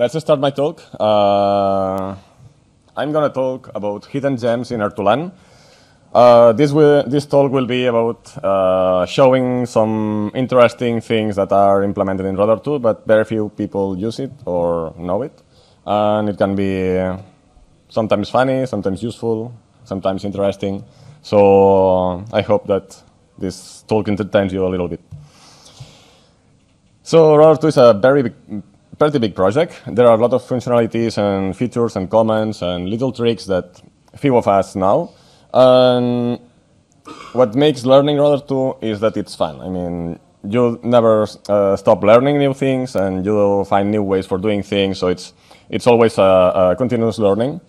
let's start my talk. Uh, I'm going to talk about hidden gems in r2land. Uh, this, will, this talk will be about uh, showing some interesting things that are implemented in Radare 2, but very few people use it or know it. And it can be sometimes funny, sometimes useful, sometimes interesting. So I hope that this talk entertains you a little bit. So Rudder 2 is a very big, pretty big project. There are a lot of functionalities and features and comments and little tricks that few of us know. And what makes learning Radare 2 is that it's fun. I mean, you never uh, stop learning new things and you find new ways for doing things. So it's, it's always a, a continuous learning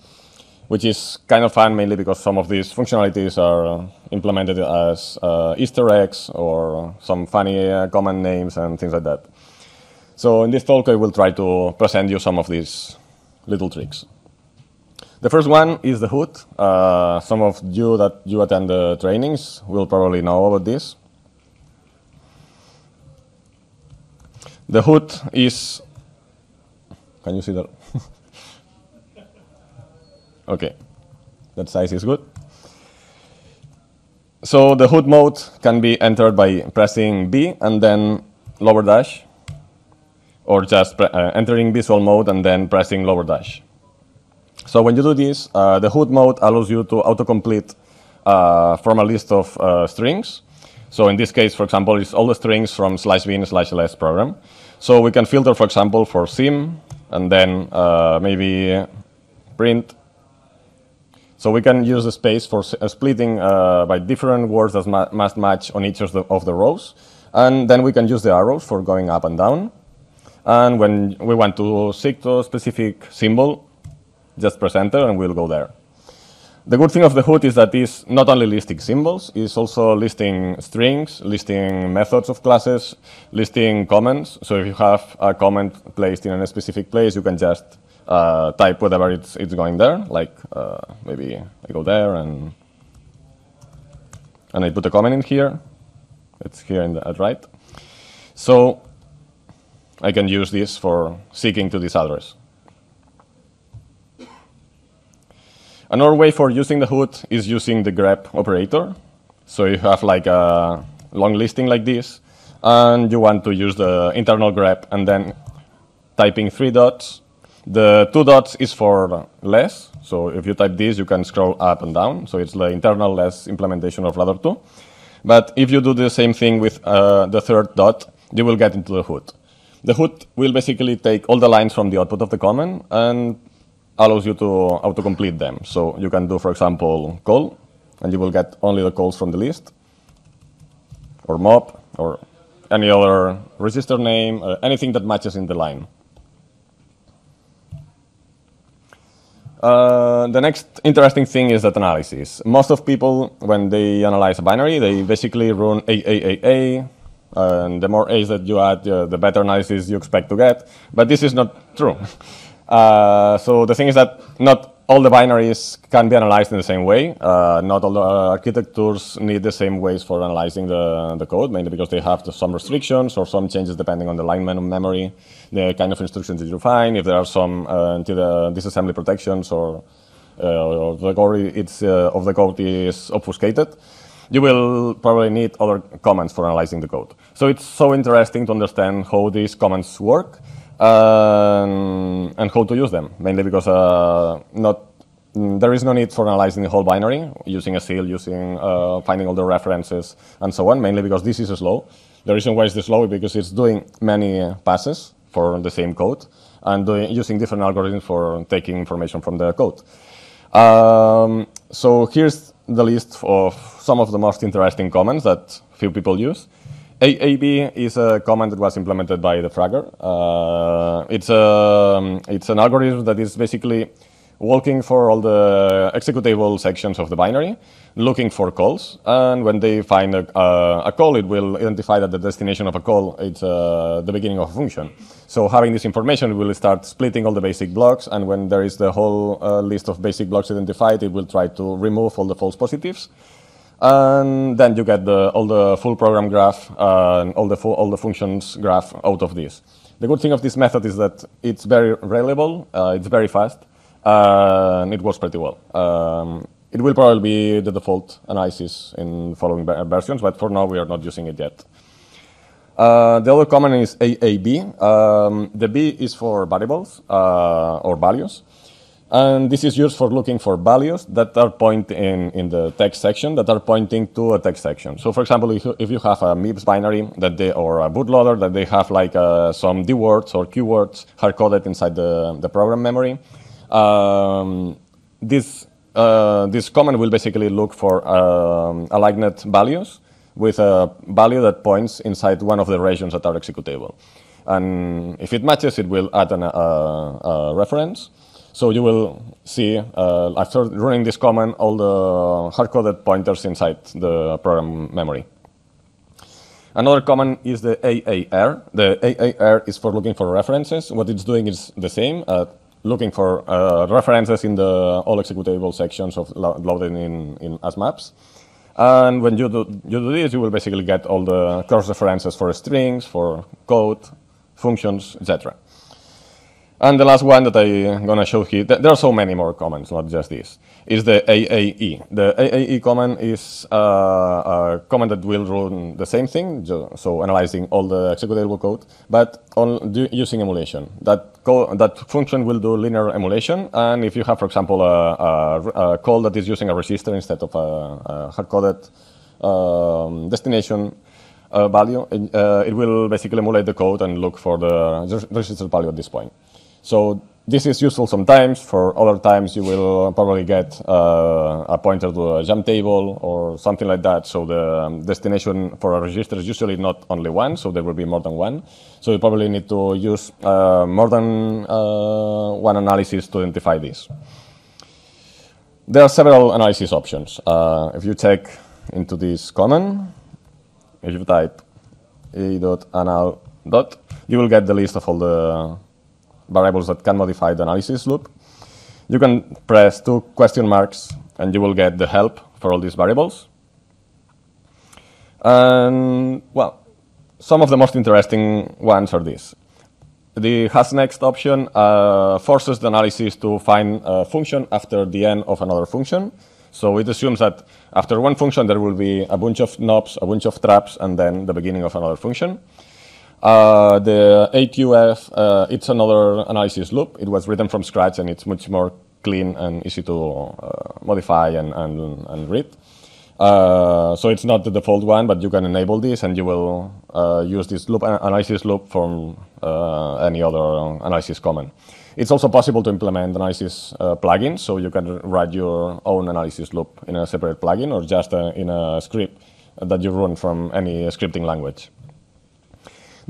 which is kind of fun mainly because some of these functionalities are uh, implemented as uh, Easter eggs or some funny uh, command names and things like that. So in this talk, I will try to present you some of these little tricks. The first one is the HUD. Uh, some of you that you attend the trainings will probably know about this. The HUD is, can you see that? Okay, that size is good. So the HUD mode can be entered by pressing B and then lower dash, or just uh, entering visual mode and then pressing lower dash. So when you do this, uh, the HUD mode allows you to autocomplete uh, from a list of uh, strings. So in this case, for example, it's all the strings from slash bin slash ls program. So we can filter, for example, for sim, and then uh, maybe print so we can use the space for uh, splitting by different words that ma must match on each of the, of the rows. And then we can use the arrows for going up and down. And when we want to seek to a specific symbol, just press enter and we'll go there. The good thing of the HUD is that it's not only listing symbols, it's also listing strings, listing methods of classes, listing comments. So if you have a comment placed in a specific place, you can just uh, type whatever it's, it's going there, like uh, maybe I go there and, and I put a comment in here. It's here in the, at right. So I can use this for seeking to this address. Another way for using the HUD is using the grep operator. So you have like a long listing like this, and you want to use the internal grep and then typing three dots the two dots is for less. So if you type this, you can scroll up and down. So it's the internal less implementation of Radare 2. But if you do the same thing with uh, the third dot, you will get into the HUD. The HUD will basically take all the lines from the output of the command and allows you to autocomplete them. So you can do, for example, call, and you will get only the calls from the list, or mov, or any other register name, uh, anything that matches in the line. Uh, the next interesting thing is that analysis. Most of people, when they analyze a binary, they basically run AAAA, and the more A's that you add, uh, the better analysis you expect to get. But this is not true. Uh, so the thing is that not all the binaries can be analyzed in the same way. Uh, not all the architectures need the same ways for analyzing the, the code, mainly because they have some restrictions or some changes depending on the alignment of memory, the kind of instructions that you find, if there are some uh, disassembly protections or, uh, or the code, uh, of the code is obfuscated you will probably need other comments for analyzing the code. So it's so interesting to understand how these comments work um, and how to use them, mainly because uh, not mm, there is no need for analyzing the whole binary, using ESIL, using uh, finding all the references, and so on, mainly because this is slow. The reason why it's slow is because it's doing many passes for the same code and doing, using different algorithms for taking information from the code. Um, so here's the list of some of the most interesting comments that few people use. AAB is a comment that was implemented by Defragger. Uh, it's, a, um, it's an algorithm that is basically walking for all the executable sections of the binary, looking for calls, and when they find a, uh, a call, it will identify that the destination of a call is uh, the beginning of a function. So having this information, it will start splitting all the basic blocks, and when there is the whole uh, list of basic blocks identified, it will try to remove all the false positives, and then you get the, all the full program graph and all the, all the functions graph out of this. The good thing of this method is that it's very reliable, uh, it's very fast, and it works pretty well. Um, it will probably be the default analysis in following versions, but for now we are not using it yet. Uh, the other command is AAV. Um, the B is for variables uh, or values. And this is used for looking for values that are pointing in, the text section that are pointing to a text section. So for example, if you, if you have a MIPS binary that they, or a bootloader that they have like uh, some D words or keywords hard-coded inside the, the program memory, um, this, uh, this command will basically look for um, aligned values with a value that points inside one of the regions that are executable. And if it matches, it will add an, uh, a reference. So you will see, uh, after running this command, all the hard-coded pointers inside the program memory. Another command is the AAR. The AAR is for looking for references. What it's doing is the same, uh, looking for uh, references in the all executable sections of lo loaded in, in as maps. And when you do, you do this, you will basically get all the cross references for strings, for code, functions, etc. And the last one that I'm going to show here, there are so many more comments, not just this, is the AAE. The AAE comment is uh, a comment that will run the same thing, so analyzing all the executable code, but on using emulation. That, that function will do linear emulation, and if you have, for example, a, a, a call that is using a resistor instead of a, a hard-coded um, destination uh, value, uh, it will basically emulate the code and look for the resistor value at this point. So this is useful sometimes. For other times, you will probably get uh, a pointer to a jump table or something like that. So the um, destination for a register is usually not only one, so there will be more than one. So you probably need to use uh, more than uh, one analysis to identify this. There are several analysis options. Uh, if you check into this command, if you type a.anal. you will get the list of all the variables that can modify the analysis loop. You can press two question marks and you will get the help for all these variables. And, well, some of the most interesting ones are these. The has next option uh, forces the analysis to find a function after the end of another function. So it assumes that after one function, there will be a bunch of nops, a bunch of traps, and then the beginning of another function. Uh, the AQF, uh, it's another analysis loop. It was written from scratch and it's much more clean and easy to uh, modify and, and, and read. Uh, so it's not the default one, but you can enable this and you will uh, use this loop analysis loop from uh, any other analysis command. It's also possible to implement analysis plugins, so you can write your own analysis loop in a separate plugin or just in a script that you run from any scripting language.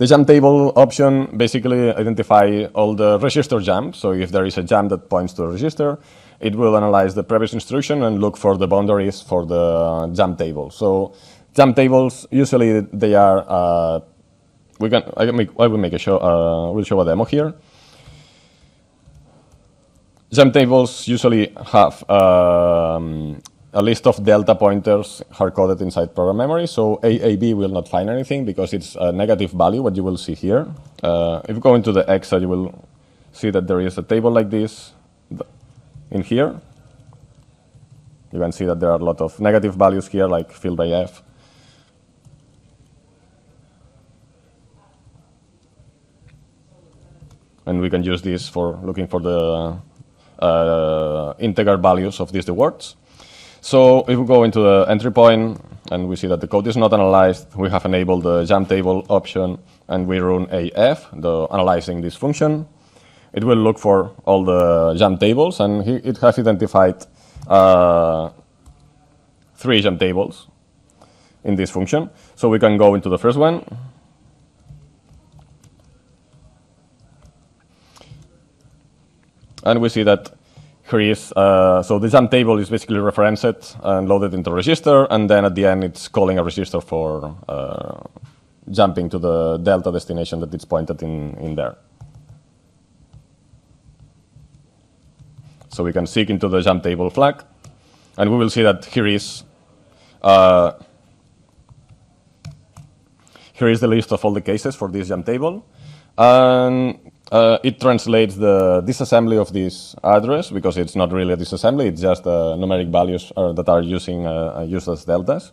The jump table option basically identify all the register jumps. So if there is a jump that points to a register, it will analyze the previous instruction and look for the boundaries for the jump table. So jump tables, usually they are, uh, we can, I, can make, I will make a show, uh, we'll show a demo here. Jump tables usually have um, a list of delta pointers hard-coded inside program memory. So AAV will not find anything because it's a negative value, what you will see here. Uh, if you go into the EXA, you will see that there is a table like this in here. You can see that there are a lot of negative values here, like filled by F. And we can use this for looking for the uh, integer values of these words. So if we go into the entry point and we see that the code is not analyzed, we have enabled the jump table option and we run AF, the analyzing this function. It will look for all the jump tables and it has identified uh, three jump tables in this function. So we can go into the first one. And we see that here is, uh, so the jump table is basically referenced and loaded into register, and then at the end it's calling a register for uh, jumping to the delta destination that it's pointed in, in there. So we can seek into the jump table flag, and we will see that here is uh, here is the list of all the cases for this jump table. And uh, it translates the disassembly of this address because it's not really a disassembly, it's just uh, numeric values that are using uh, as deltas.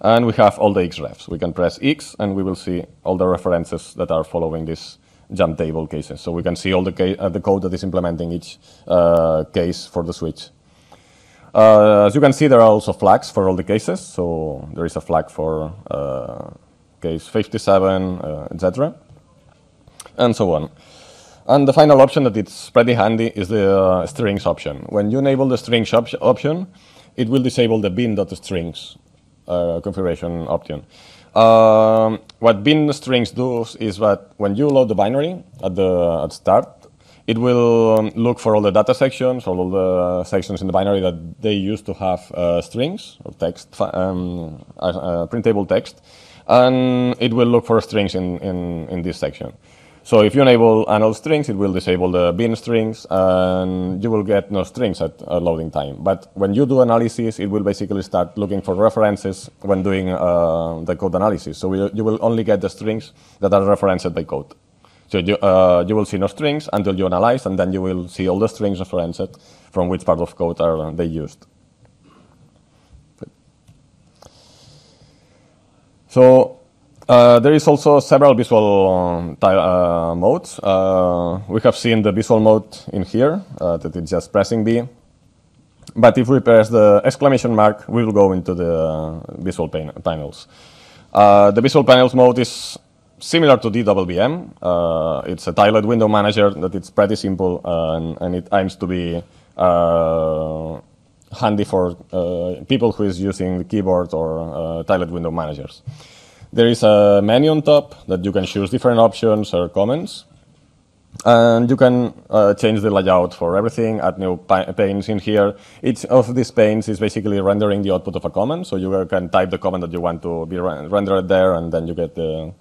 And we have all the xrefs. We can press X and we will see all the references that are following this jump table cases. So we can see all the, uh, the code that is implementing each uh, case for the switch. Uh, as you can see, there are also flags for all the cases. So there is a flag for case 57, uh, etc., and so on. And the final option that it's pretty handy is the uh, strings option. When you enable the strings op option, it will disable the bin.strings uh, configuration option. Um, what bin strings does is that when you load the binary at the at start, it will um, look for all the data sections, all the sections in the binary that they used to have uh, strings or text, um, uh, printable text, and it will look for strings in, in, in this section. So if you enable annual strings, it will disable the bin strings, and you will get no strings at loading time. But when you do analysis, it will basically start looking for references when doing uh, the code analysis. So we, you will only get the strings that are referenced by code. So you, uh, you will see no strings until you analyze, and then you will see all the strings referenced from which part of code are they used. So uh, there is also several visual um, uh, modes. Uh, we have seen the visual mode in here, uh, that it's just pressing B. But if we press the exclamation mark, we will go into the visual pan panels. Uh, the visual panels mode is similar to DWM. Uh, it's a tiled window manager that it's pretty simple and, and, it aims to be handy for people who is using the keyboard or tiled window managers. There is a menu on top that you can choose different options or comments. And you can uh, change the layout for everything, add new panes in here. Each of these panes is basically rendering the output of a comment. So you can type the comment that you want to be re rendered there, and then you get the,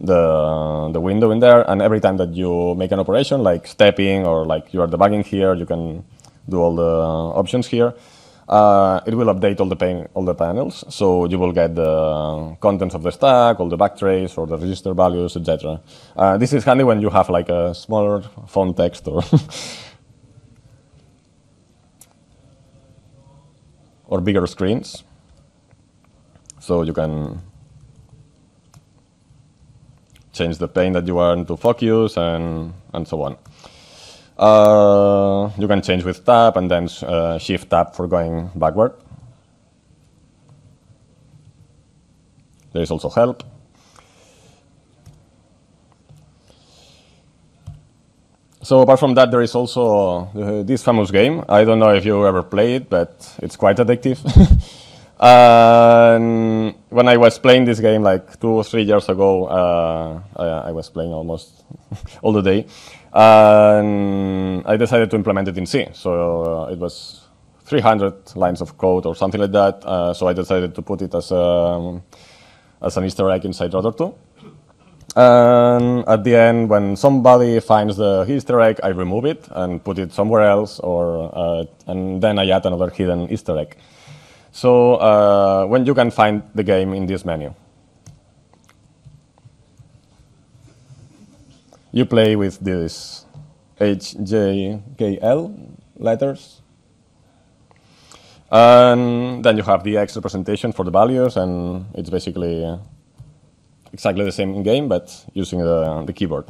the, the window in there. And every time that you make an operation, like stepping or like you are debugging here, you can do all the options here. Uh, it will update all the, all the panels, so you will get the contents of the stack, all the backtrace, or the register values, etc. Uh, this is handy when you have like a smaller font text or or bigger screens, so you can change the pane that you want to focus and and so on. Uh, you can change with tab and then uh, shift tab for going backward. There is also help. So apart from that, there is also uh, this famous game. I don't know if you ever played it, but it's quite addictive. when I was playing this game like two or three years ago, uh, I, I, was playing almost all the day. And I decided to implement it in C. So uh, it was 300 lines of code or something like that. Uh, so I decided to put it as, a, um, as an Easter egg inside Radare 2. And at the end, when somebody finds the Easter egg, I remove it and put it somewhere else, or uh, and then I add another hidden Easter egg. So uh, when you can find the game in this menu. You play with these H, J, K, L letters. And then you have the X representation for the values, and it's basically exactly the same in game, but using the, the keyboard.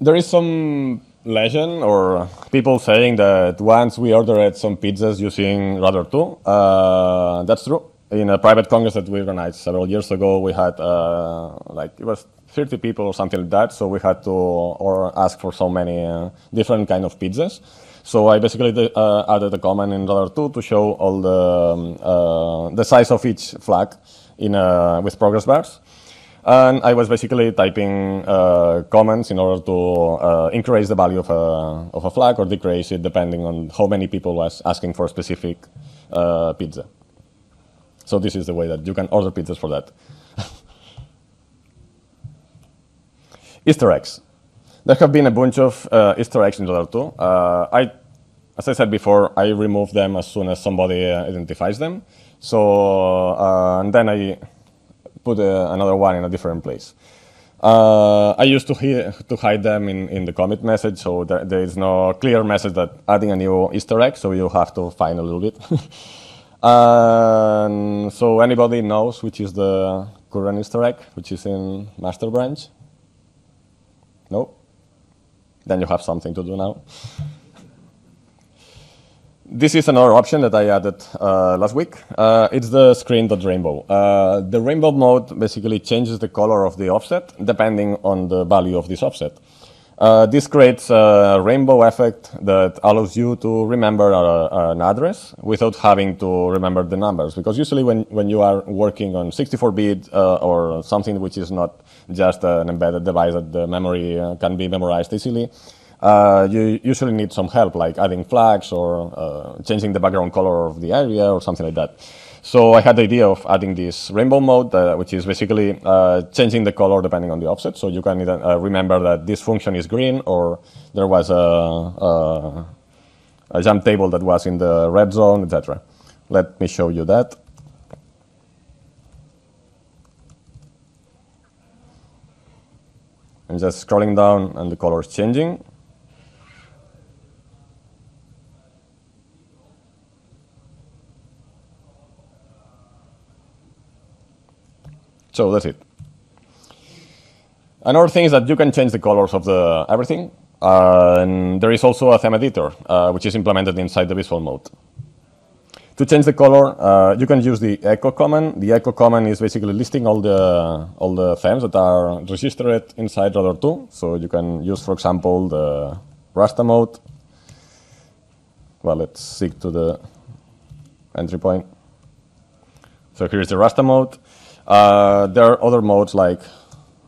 There is some legend or people saying that once we ordered some pizzas using Radare 2. Uh, that's true in a private congress that we organized several years ago, we had uh, like it was 30 people or something like that. So we had to or ask for so many uh, different kind of pizzas. So I basically uh, added a comment in Radare 2 to show all the um, uh, the size of each flag in uh, with progress bars. And I was basically typing uh, comments in order to increase the value of a, of a flag or decrease it depending on how many people was asking for a specific pizza. So this is the way that you can order pizzas for that. Easter eggs. There have been a bunch of uh, Easter eggs in Radare 2. Uh, I, as I said before, I remove them as soon as somebody uh, identifies them. So, uh, and then I put uh, another one in a different place. Uh, I used to, to hide them in, in the commit message, so there, there is no clear message that adding a new Easter egg, so you have to find a little bit. and so anybody knows which is the current Easter egg, which is in master branch? No? Then you have something to do now. This is another option that I added uh, last week. Uh, it's the screen.rainbow. Uh, the rainbow mode basically changes the color of the offset depending on the value of this offset. Uh, this creates a rainbow effect that allows you to remember a, an address without having to remember the numbers. Because usually when, when you are working on 64-bit uh, or something which is not just an embedded device that the memory uh, can be memorized easily, uh, you usually need some help, like adding flags or uh, changing the background color of the area or something like that. So I had the idea of adding this rainbow mode, uh, which is basically uh, changing the color depending on the offset. So you can either, uh, remember that this function is green or there was a, a, a jump table that was in the red zone, etc. Let me show you that. I'm just scrolling down and the color is changing. So that's it. Another thing is that you can change the colors of the everything. Uh, and there is also a theme editor, uh, which is implemented inside the visual mode. To change the color, uh, you can use the echo command. The echo command is basically listing all the all the themes that are registered inside Radare 2. So you can use, for example, the Rasta mode. Well, let's stick to the entry point. So here's the Rasta mode. Uh, there are other modes like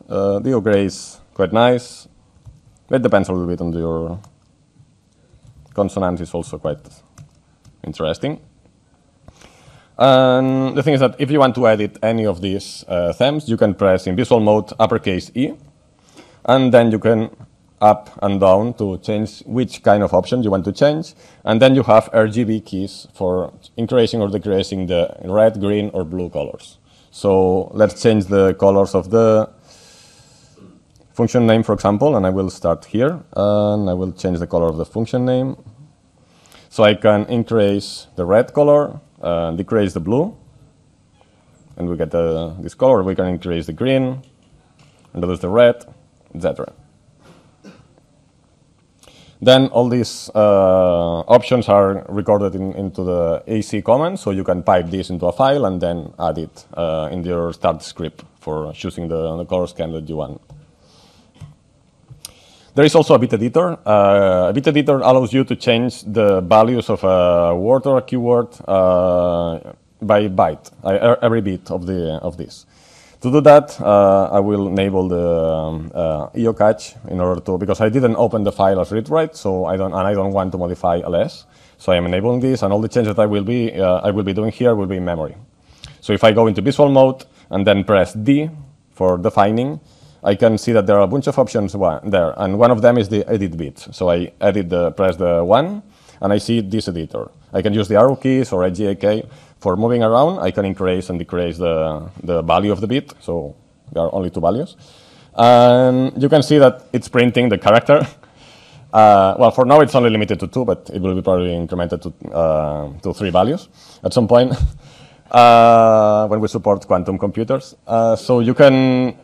uh, Dio Grace, quite nice. It depends a little bit on your consonance is also quite interesting. And the thing is that if you want to edit any of these uh, themes, you can press in visual mode uppercase E, and then you can up and down to change which kind of option you want to change. And then you have RGB keys for increasing or decreasing the red, green, or blue colors. So let's change the colors of the function name, for example, and I will start here, and I will change the color of the function name. So I can increase the red color, uh, decrease the blue, and we get this color. We can increase the green, and reduce the red, etc. Then all these uh, options are recorded in, into the AC command, so you can pipe this into a file and then add it uh, in your start script for choosing the, the color scheme that you want. There is also a bit editor. Uh, a bit editor allows you to change the values of a word or a keyword uh, by byte, uh, every bit of, the, of this. To do that, uh, I will enable the um, uh, IO cache in order to, because I didn't open the file as read write, so I don't, and I don't want to modify ls. So I am enabling this, and all the changes that I will be, uh, I will be doing here will be in memory. So if I go into visual mode and then press D for defining, I can see that there are a bunch of options there, and one of them is the edit bit. So I edit the, press the one, and I see this editor. I can use the arrow keys or AGAK for moving around, I can increase and decrease the, the value of the bit, so there are only two values. And you can see that it's printing the character. Uh, well, for now it's only limited to two, but it will be probably incremented to, uh, to three values at some point uh, when we support quantum computers. Uh, so you can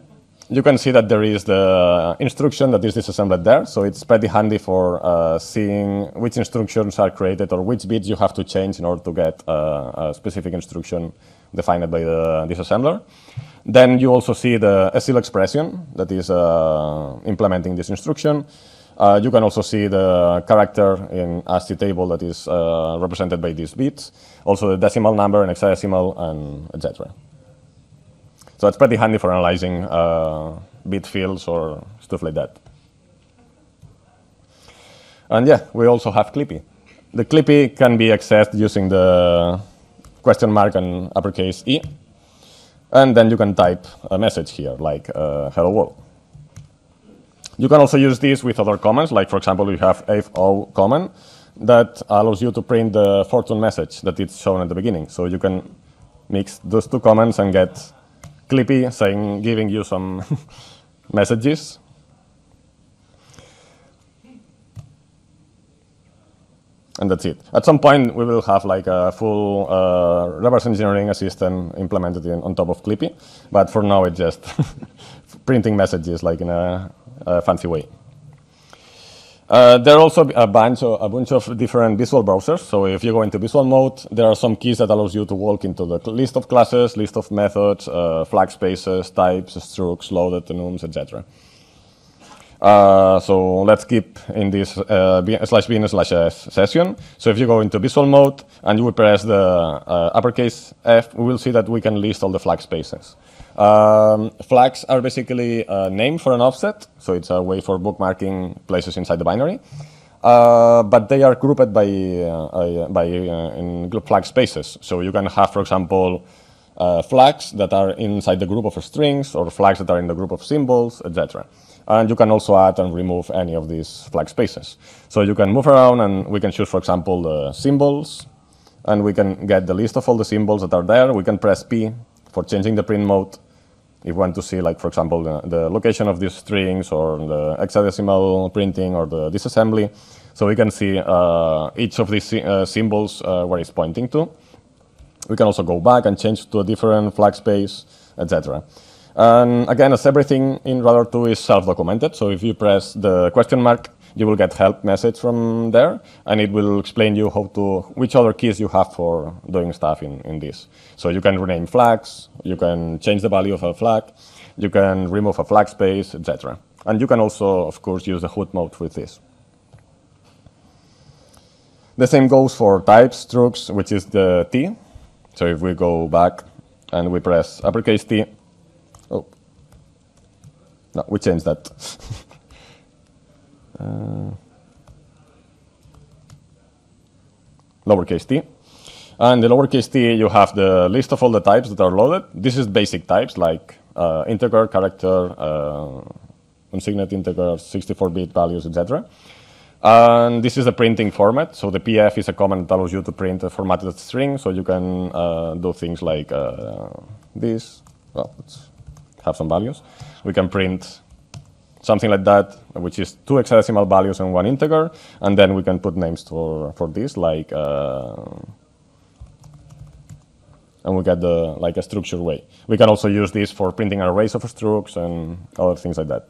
you can see that there is the instruction that is disassembled there. So it's pretty handy for uh, seeing which instructions are created or which bits you have to change in order to get uh, a specific instruction defined by the disassembler. Then you also see the ESIL expression that is uh, implementing this instruction. Uh, you can also see the character in ASCII table that is uh, represented by these bits, also the decimal number and hexadecimal and etc. So it's pretty handy for analyzing uh, bit fields or stuff like that. And yeah, we also have Clippy. The Clippy can be accessed using the question mark and uppercase E. And then you can type a message here, like uh, hello world. You can also use this with other commands, like for example, you have FO command that allows you to print the fortune message that it's shown at the beginning. So you can mix those two commands and get Clippy saying, giving you some messages. And that's it. At some point, we will have like a full uh, reverse engineering assistant implemented in, on top of Clippy. But for now, it's just printing messages like in a, a fancy way. Uh, there are also a bunch, of, a bunch of different visual browsers. So if you go into visual mode, there are some keys that allows you to walk into the list of classes, list of methods, uh, flag spaces, types, structs, loaded enums, etc. Uh, so let's keep in this uh, slash bin slash s session. So if you go into visual mode and you press the uh, uppercase F, we will see that we can list all the flag spaces. Um, flags are basically a name for an offset, so it's a way for bookmarking places inside the binary. Uh, but they are grouped by, uh, by uh, in flag spaces. So you can have, for example, uh, flags that are inside the group of strings or flags that are in the group of symbols, etc. And you can also add and remove any of these flag spaces. So you can move around and we can choose, for example, the symbols, and we can get the list of all the symbols that are there. We can press P for changing the print mode if want to see, like, for example, the, the location of these strings or the hexadecimal printing or the disassembly. So we can see uh, each of these uh, symbols uh, where it's pointing to. We can also go back and change to a different flag space, etc. And again, as everything in Radare 2 is self-documented, so if you press the question mark, you will get help message from there, and it will explain you how to, which other keys you have for doing stuff in, in this. So you can rename flags, you can change the value of a flag, you can remove a flag space, etc. And you can also, of course, use the HUD mode with this. The same goes for types, structs, which is the T. So if we go back and we press uppercase T, oh, no, we changed that. uh, lowercase t. And the lowercase t, you have the list of all the types that are loaded. This is basic types like uh, integer, character, uh, unsigned integer, 64-bit values, etc. And this is a printing format. So the PF is a command that allows you to print a formatted string. So you can uh, do things like uh, this. Well, let's have some values. We can print something like that, which is two hexadecimal values and one integer, and then we can put names for, for this, like, uh, and we get the, like a structured way. We can also use this for printing arrays of structs and other things like that.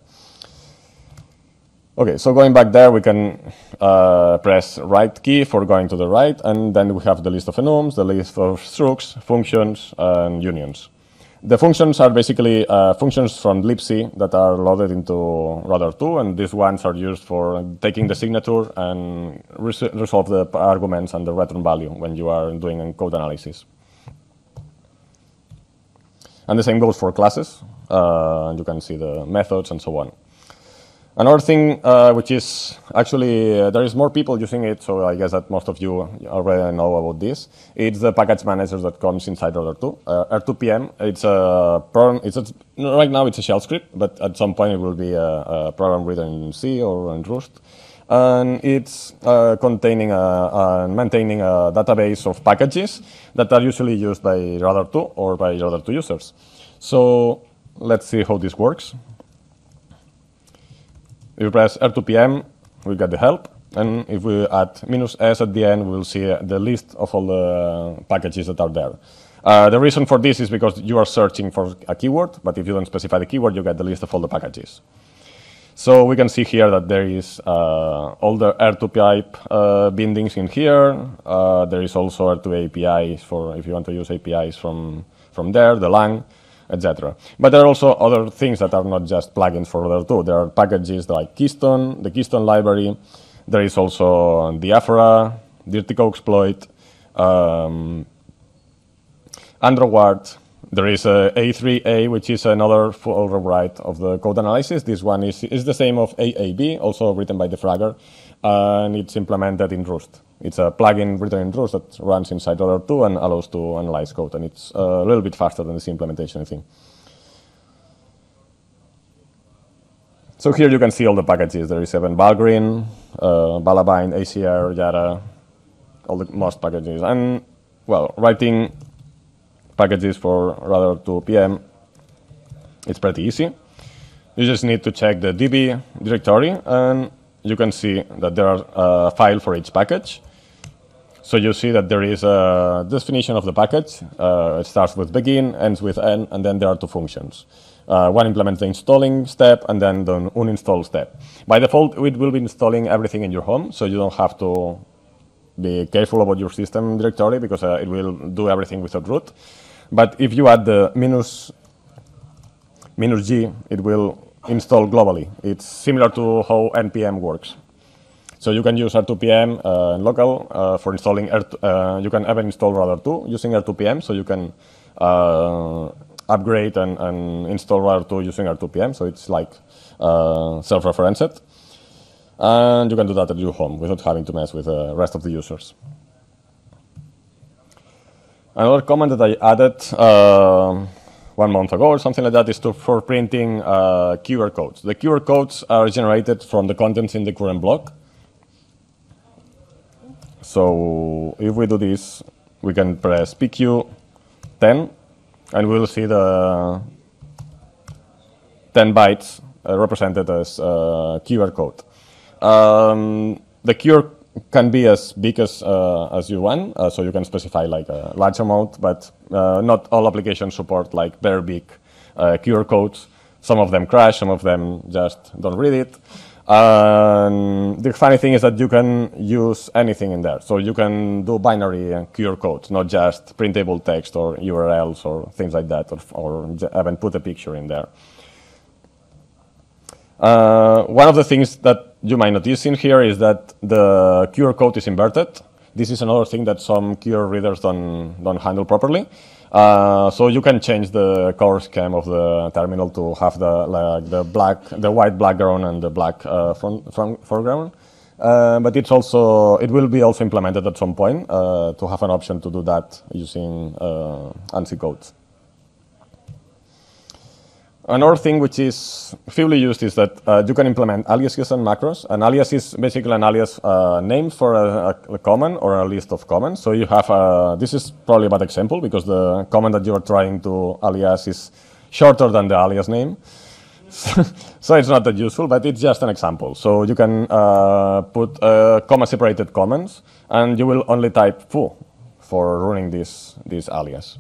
Okay, so going back there, we can uh, press right key for going to the right, and then we have the list of enums, the list of structs, functions, and unions. The functions are basically uh, functions from libc that are loaded into Radare 2, and these ones are used for taking the signature and res resolve the arguments and the return value when you are doing code analysis. And the same goes for classes. Uh, you can see the methods and so on. Another thing, uh, which is actually, uh, there is more people using it, so I guess that most of you already know about this. It's the package manager that comes inside R2. Uh, R2PM, it's a program, it's a, right now it's a shell script, but at some point it will be a, a program written in C or in Rust. And it's uh, containing and maintaining a database of packages that are usually used by Radare 2 or by Radare 2 users. So let's see how this works. If we press R2PM, we get the help. And if we add minus S at the end, we'll see the list of all the packages that are there. Uh, the reason for this is because you are searching for a keyword, but if you don't specify the keyword, you get the list of all the packages. So we can see here that there is uh, all the R2 pipe uh, bindings in here. Uh, there is also R2 APIs for if you want to use APIs from, from there, the lang etc. But there are also other things that are not just plugins for Radare 2. There are packages like Keystone, the Keystone library. There is also Diaphora, DirtyCoexploit, um, Androwart. There is a A3A, which is another full rewrite of the code analysis. This one is, is the same of AAB, also written by Defragger, and it's implemented in Rust. It's a plugin written in Rust that runs inside Radare 2 and allows to analyze code, and it's a little bit faster than this implementation thing. So here you can see all the packages. There is even Valgrind, uh, Balabind, ACR, Yara, all the most packages. And, well, writing packages for Radare 2 PM It's pretty easy. You just need to check the DB directory, and you can see that there are a file for each package. So you see that there is a definition of the package. Uh, it starts with begin, ends with end, and then there are two functions. Uh, one implements the installing step and then the uninstall step. By default, it will be installing everything in your home, so you don't have to be careful about your system directory because uh, it will do everything without root. But if you add the minus, minus G, it will install globally. It's similar to how NPM works. So you can use R2PM uh, local uh, for installing, R uh, you can even install Radare 2 using R2PM, so you can uh, upgrade and, and, install Radare 2 using R2PM, so it's like uh, self-referenced. And you can do that at your home without having to mess with the rest of the users. Another comment that I added uh, one month ago or something like that is to, for printing uh, QR codes. The QR codes are generated from the contents in the current block. So if we do this, we can press PQ10 and we'll see the 10 bytes uh, represented as uh, QR code. Um, the QR can be as big as, uh, as you want, uh, so you can specify like a large amount, but uh, not all applications support like very big uh, QR codes. Some of them crash, some of them just don't read it. And the funny thing is that you can use anything in there. So you can do binary and QR codes, not just printable text or URLs or things like that, or, or even put a picture in there. Uh, one of the things that you might notice in here is that the QR code is inverted. This is another thing that some QR readers don't, don't handle properly. Uh, so you can change the color scheme of the terminal to have the like the black, the white background and the black uh, front, front, foreground. Uh, but it's also it will be also implemented at some point uh, to have an option to do that using uh, ANSI codes. Another thing which is feebly used is that uh, you can implement aliases and macros. An alias is basically an alias uh, name for a, a, command or a list of commands. So you have, a, this is probably a bad example because the command that you are trying to alias is shorter than the alias name. so it's not that useful, but it's just an example. So you can uh, put uh, comma-separated comments, and you will only type foo for running this, this alias.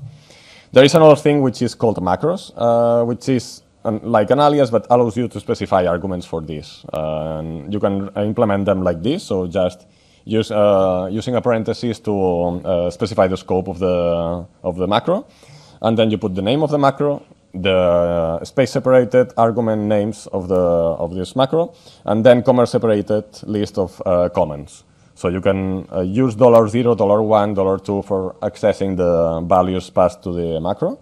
There is another thing which is called macros, uh, which is an, like an alias, but allows you to specify arguments for this. Uh, and you can implement them like this, so just use, uh, using a parenthesis to uh, specify the scope of the, of the macro. And then you put the name of the macro, the space-separated argument names of, the, of this macro, and then comma-separated list of uh, comments. So you can uh, use $0, $1, $2 for accessing the values passed to the macro.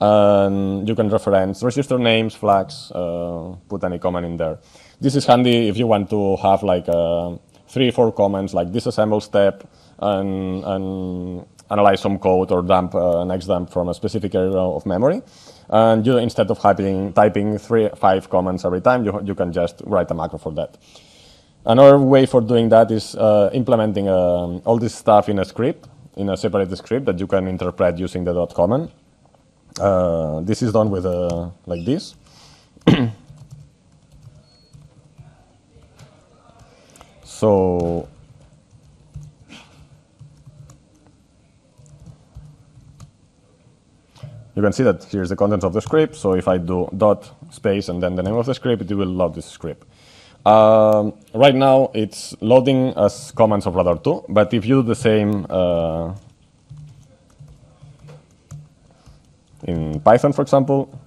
And you can reference register names, flags, uh, put any comment in there. This is handy if you want to have like uh, three, four comments like disassemble step and, and analyze some code or dump uh, an XDump from a specific area of memory. And you, instead of typing, typing three, five comments every time, you, you can just write a macro for that. Another way for doing that is uh, implementing um, all this stuff in a script, in a separate script that you can interpret using the dot command. Uh, this is done with uh, like this. so you can see that here's the contents of the script. So if I do dot space and then the name of the script, it will load this script. Um, right now, it's loading as commands of Radare 2, but if you do the same uh, in Python, for example,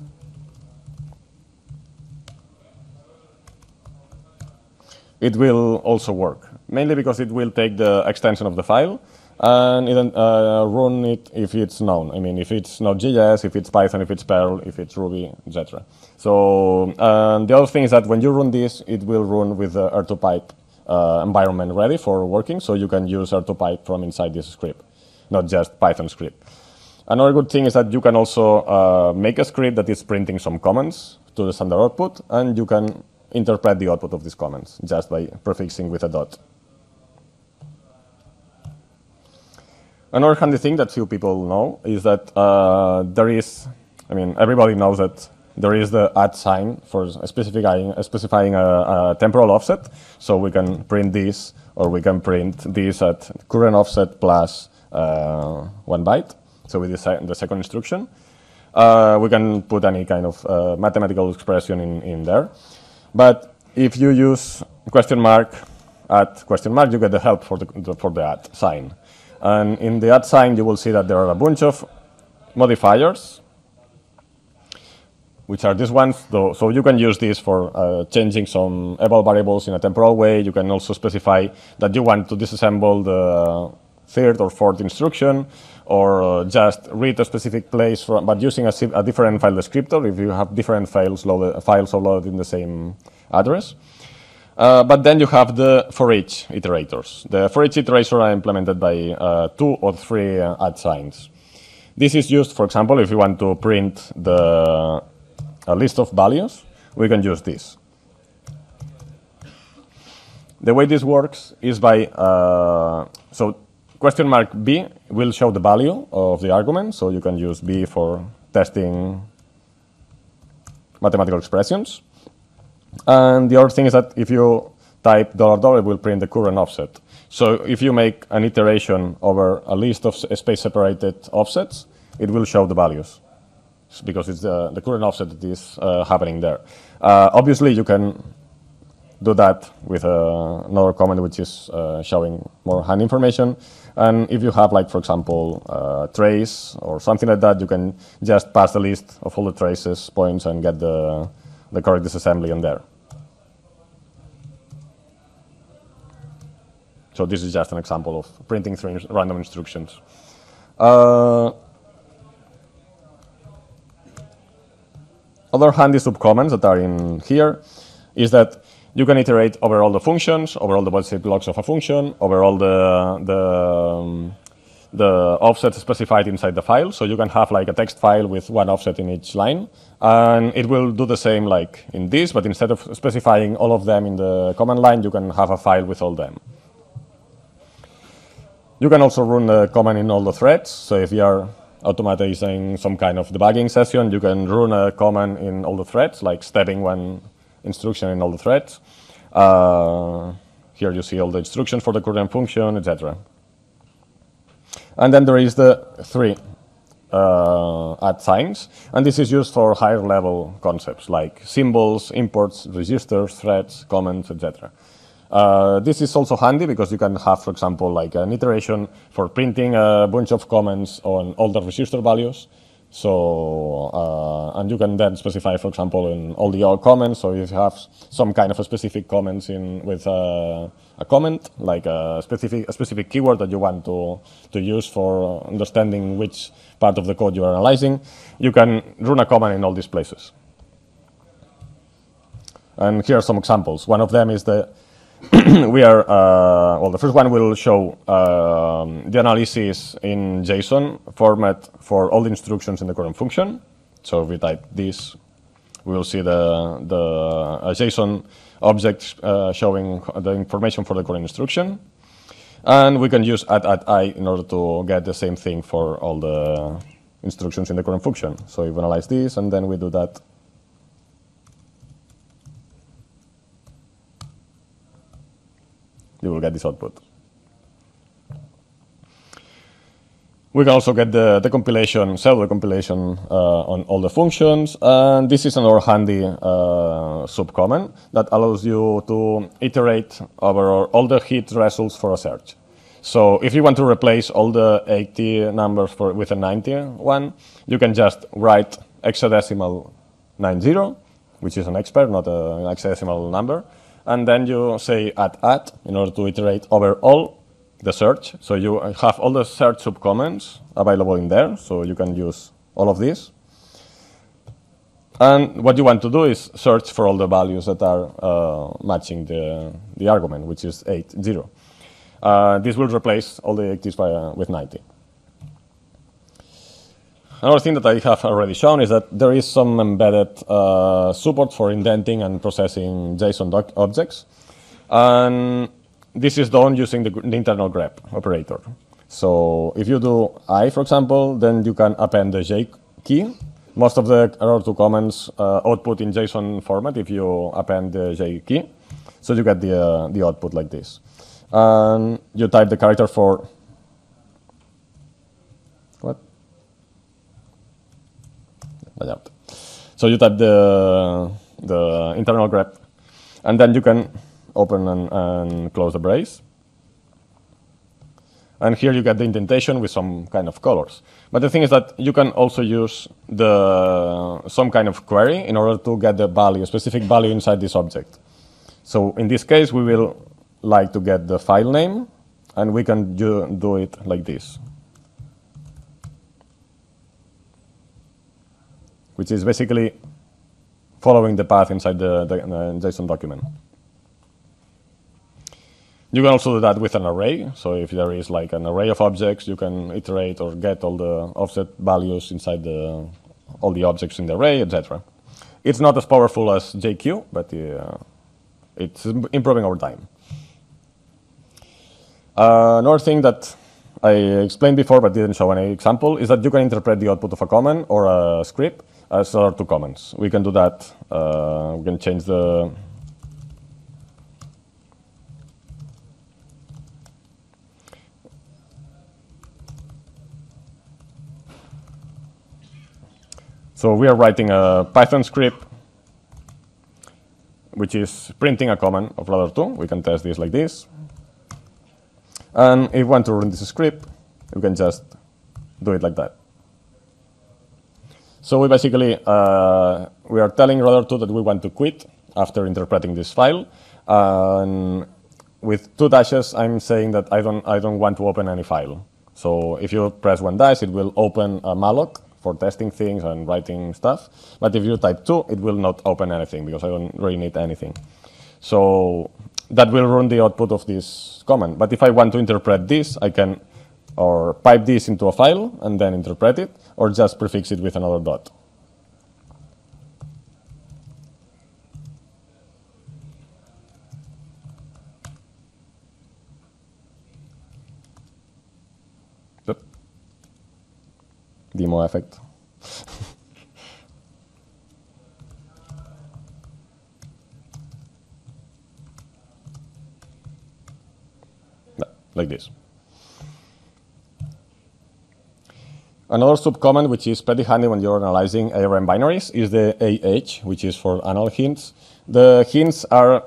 it will also work, mainly because it will take the extension of the file and uh, run it if it's known. I mean, if it's not Node.js, if it's Python, if it's Perl, if it's Ruby, etc. So the other thing is that when you run this, it will run with the R2Pipe uh, environment ready for working, so you can use R2Pipe from inside this script, not just Python script. Another good thing is that you can also uh, make a script that is printing some comments to the standard output, and you can interpret the output of these comments just by prefixing with a dot. Another handy thing that few people know is that uh, there is, I mean, everybody knows that there is the at sign for specifying, specifying a, a, temporal offset. So we can print this, or we can print this at current offset plus uh, one byte. So with the, the second instruction, uh, we can put any kind of uh, mathematical expression in, in there. But if you use question mark at question mark, you get the help for the, for the at sign. And in the at sign, you will see that there are a bunch of modifiers which are these ones. Though, so you can use this for uh, changing some eval variables in a temporal way. You can also specify that you want to disassemble the third or fourth instruction, or uh, just read a specific place, from, but using a, a, different file descriptor if you have different files loaded, files loaded in the same address. Uh, but then you have the for each iterators. The for each iterator are implemented by uh, two or three uh, at signs. This is used, for example, if you want to print the a list of values, we can use this. The way this works is by, uh, so question mark b will show the value of the argument, so you can use b for testing mathematical expressions. And the other thing is that if you type dollar dollar, it will print the current offset. So if you make an iteration over a list of space-separated offsets, it will show the values because it's the, the current offset that is uh, happening there. Uh, obviously, you can do that with uh, another comment which is uh, showing more hand information. And if you have, like, for example, uh, trace or something like that, you can just pass the list of all the traces points and get the, the correct disassembly in there. So this is just an example of printing through random instructions. Uh, Other handy subcomments that are in here is that you can iterate over all the functions, over all the basic blocks of a function, over all the, the, um, the offsets specified inside the file. So you can have like a text file with one offset in each line. And it will do the same like in this, but instead of specifying all of them in the command line, you can have a file with all them. You can also run the command in all the threads. So if you are automatizing some kind of debugging session, you can run a command in all the threads, like stepping one instruction in all the threads. Uh, here you see all the instructions for the current function, etc. And then there is the three uh, at signs, and this is used for higher level concepts like symbols, imports, registers, threads, comments, etc. Uh, this is also handy because you can have, for example, like an iteration for printing a bunch of comments on all the register values. So, uh, and you can then specify, for example, in all the all comments. So if you have some kind of a specific comments in with a, a comment, like a specific a specific keyword that you want to to use for understanding which part of the code you are analyzing, you can run a comment in all these places. And here are some examples. One of them is the we are, uh, well, the first one will show um, the analysis in JSON format for all the instructions in the current function. So if we type this, we will see the, the JSON object uh, showing the information for the current instruction. And we can use at at i in order to get the same thing for all the instructions in the current function. So we analyze this, and then we do that you will get this output. We can also get the, the compilation, pseudo compilation uh, on all the functions. And this is another handy uh, subcommand that allows you to iterate over all the hit results for a search. So if you want to replace all the 80 numbers for, with a 90 one, you can just write hexadecimal 90, which is an expert, not an hexadecimal number, and then you say at at in order to iterate over all the search. So you have all the search subcommands available in there, so you can use all of these. And what you want to do is search for all the values that are uh, matching the, the argument, which is 8, 0. Uh, this will replace all the 80s by, uh, with 90. Another thing that I have already shown is that there is some embedded uh, support for indenting and processing JSON objects. And this is done using the, the, internal grep operator. So if you do I, for example, then you can append the J key most of the r2 comments uh, output in JSON format if you append the J key. So you get the, uh, the output like this. And you type the character for So you type the, the internal grep, and then you can open and, and close the brace. And here you get the indentation with some kind of colors. But the thing is that you can also use the, some kind of query in order to get the value, a specific value inside this object. So in this case, we will like to get the file name, and we can do, do it like this. Which is basically following the path inside the, the, the JSON document. You can also do that with an array. So if there is like an array of objects, you can iterate or get all the offset values inside the all the objects in the array, etc. It's not as powerful as JQ, but uh, it's improving over time. Uh, another thing that I explained before but didn't show any example is that you can interpret the output of a command or a script as other two comments. We can do that. Uh, we can change the So we are writing a Python script which is printing a comment of Radare2. We can test this like this. And if we want to run this script, we can just do it like that. So we basically, uh, we are telling Radare2 that we want to quit after interpreting this file. and with two dashes, I'm saying that I don't, I don't want to open any file. So if you press one dash, it will open a malloc for testing things and writing stuff. But if you type 2, it will not open anything because I don't really need anything. So that will run the output of this command. But if I want to interpret this, I can or pipe this into a file and then interpret it, or just prefix it with another dot. demo effect. like this. Another subcommand, which is pretty handy when you're analyzing ARM binaries, is the AH, which is for anal hints. The hints are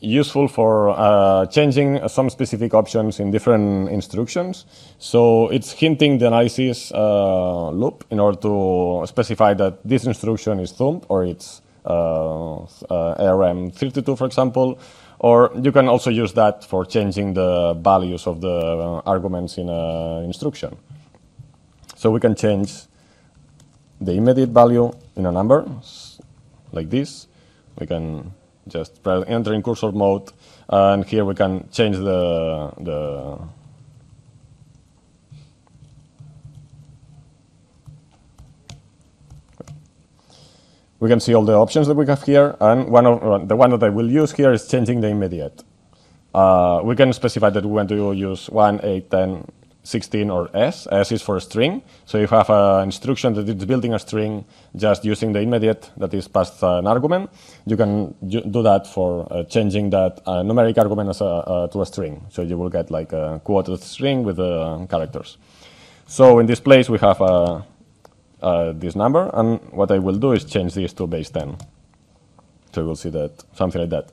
useful for uh, changing some specific options in different instructions. So it's hinting the analysis uh, loop in order to specify that this instruction is thumb or it's uh, ARM32, uh, for example. Or you can also use that for changing the values of the arguments in an instruction. So we can change the immediate value in a number, like this. We can just enter in cursor mode, and here we can change the, the we can see all the options that we have here, and one of the one that I will use here is changing the immediate. Uh, we can specify that we want to use 1, 8, 10, 16 or S. S is for a string. So you have an instruction that is building a string just using the immediate that is passed an argument, you can do that for uh, changing that uh, numeric argument as a, uh, to a string. So you will get like a quoted string with the uh, characters. So in this place we have uh, uh, this number, and what I will do is change this to base 10. So you will see that something like that.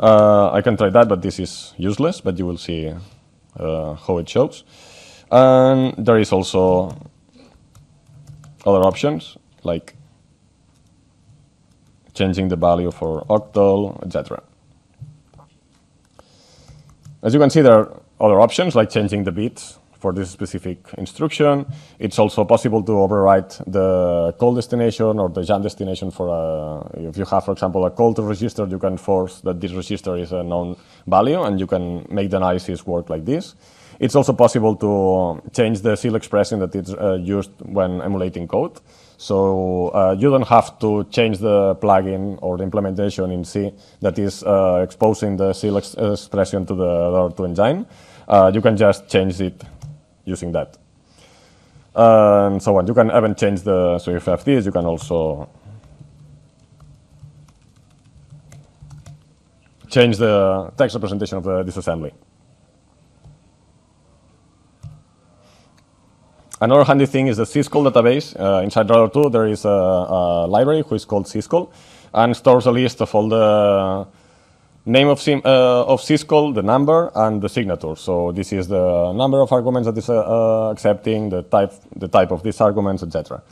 I can try that, but this is useless, but you will see how it shows. And there is also other options like changing the value for octal, etc. As you can see, there are other options like changing the bits for this specific instruction. It's also possible to overwrite the call destination or the jump destination for a, if you have, for example, a call to register, you can force that this register is a known value and you can make the analysis work like this. It's also possible to change the ESIL expression that is uh, used when emulating code. So uh, you don't have to change the plugin or the implementation in C that is uh, exposing the ESIL ex expression to the Radare2 engine. Uh, you can just change it using that. and so on. You can even change the, this, you can also change the text representation of the disassembly. Another handy thing is the syscall database. Uh, inside Radare 2, there is a, a, library which is called syscall and stores a list of all the name of, sim, uh, of syscall, the number, and the signature. So this is the number of arguments that is uh, uh accepting, the type, the type of these arguments, etc.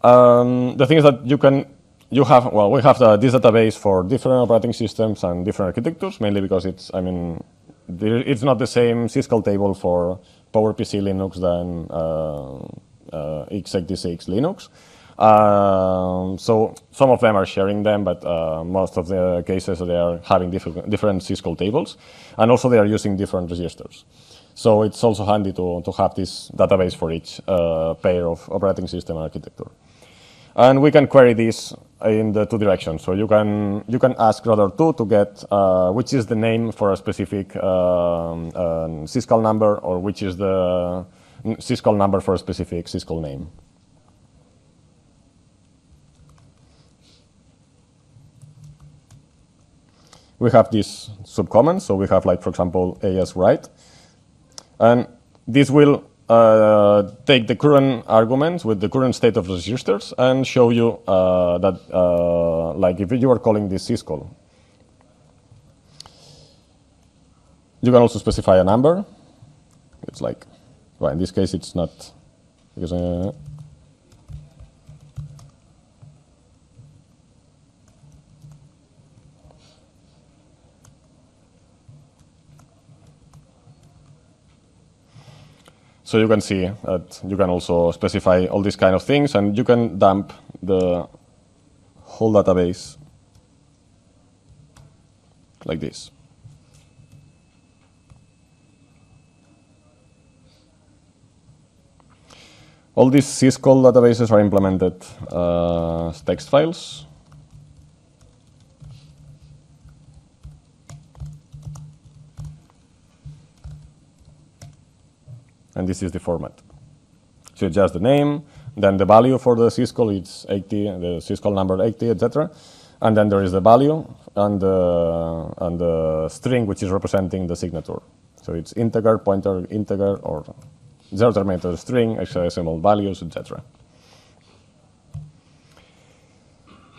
Um, the thing is that you can, you have, well, we have the, this database for different operating systems and different architectures, mainly because it's, I mean, it's not the same syscall table for PowerPC Linux than uh, uh, x86 Linux. Um, so some of them are sharing them, but uh, most of the cases they are having different, different syscall tables, and also they are using different registers. So it's also handy to, to have this database for each uh, pair of operating system architecture. And we can query this in the two directions. So you can you can ask Radare 2 to get uh, which is the name for a specific um, um, syscall number, or which is the syscall number for a specific syscall name. We have these subcommands. So we have, like, for example, AS write. And this will take the current arguments with the current state of registers and show you uh, that, uh, like if you are calling this syscall, you can also specify a number. It's like, well, in this case, it's not because. So you can see that you can also specify all these kind of things, and you can dump the whole database like this. All these syscall databases are implemented uh, as text files. And this is the format. So just the name, then the value for the syscall, it's 80, the syscall number 80, etc. And then there is the value and the, and the string which is representing the signature. So it's integer, pointer, integer, or zero terminator string, hexadecimal values, etc.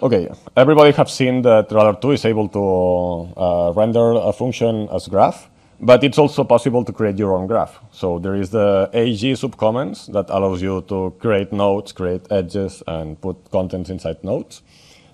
Okay, everybody have seen that Radare 2 is able to uh, render a function as graph. But it's also possible to create your own graph. So there is the AG subcommands that allows you to create nodes, create edges, and put contents inside nodes.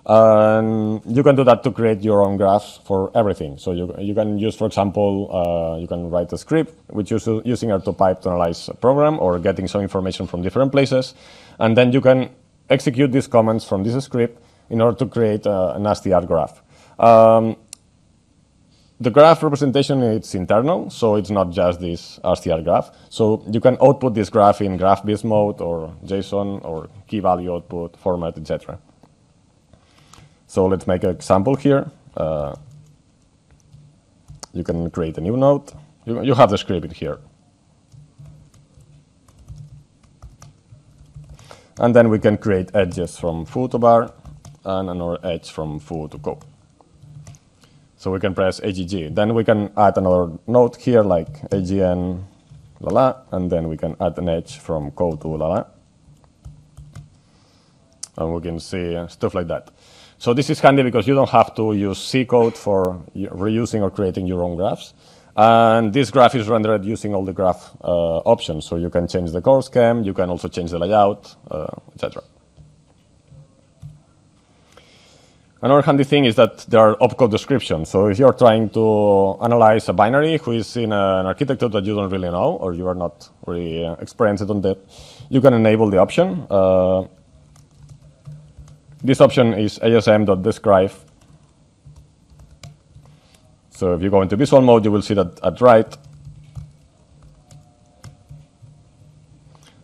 And you can do that to create your own graphs for everything. So you, you can use, for example, uh, you can write a script which is using R2Pipe to analyze a program or getting some information from different places. And then you can execute these commands from this script in order to create a, nasty art graph. Um, the graph representation is internal, so it's not just this STR graph. So you can output this graph in GraphViz mode or JSON or key value output format, etc. So let's make an example here. Uh, you can create a new node. You, you have the script here. And then we can create edges from foo to bar and another edge from foo to co. So we can press AGG. Then we can add another node here like AGN Lala, and then we can add an edge from co to Lala. And we can see stuff like that. So this is handy because you don't have to use C code for reusing or creating your own graphs. And this graph is rendered using all the graph uh, options. So you can change the core scheme, you can also change the layout, uh, etc. Another handy thing is that there are opcode descriptions. So if you're trying to analyze a binary who is in an architecture that you don't really know or you are not really uh, experienced on that, you can enable the option. Uh, this option is asm.describe. So if you go into visual mode, you will see that at right,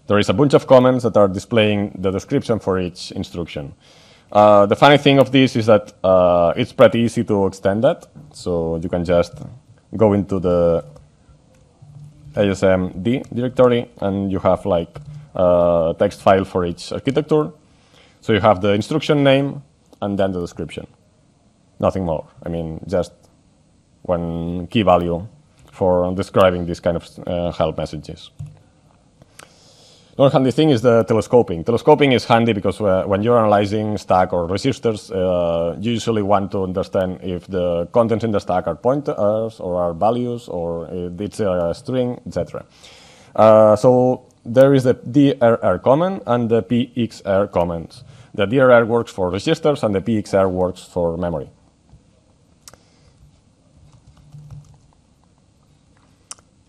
there is a bunch of comments that are displaying the description for each instruction. Uh, the funny thing of this is that uh, it's pretty easy to extend that. So you can just go into the ASMD directory and you have like a text file for each architecture. So you have the instruction name and then the description. Nothing more. I mean, just one key value for describing these kind of uh, help messages. Another handy thing is the telescoping. Telescoping is handy because uh, when you're analyzing stack or registers, uh, you usually want to understand if the contents in the stack are pointers or are values or it's a string, etc. Uh, so there is the DRR command and the PXR command. The DRR works for registers and the PXR works for memory.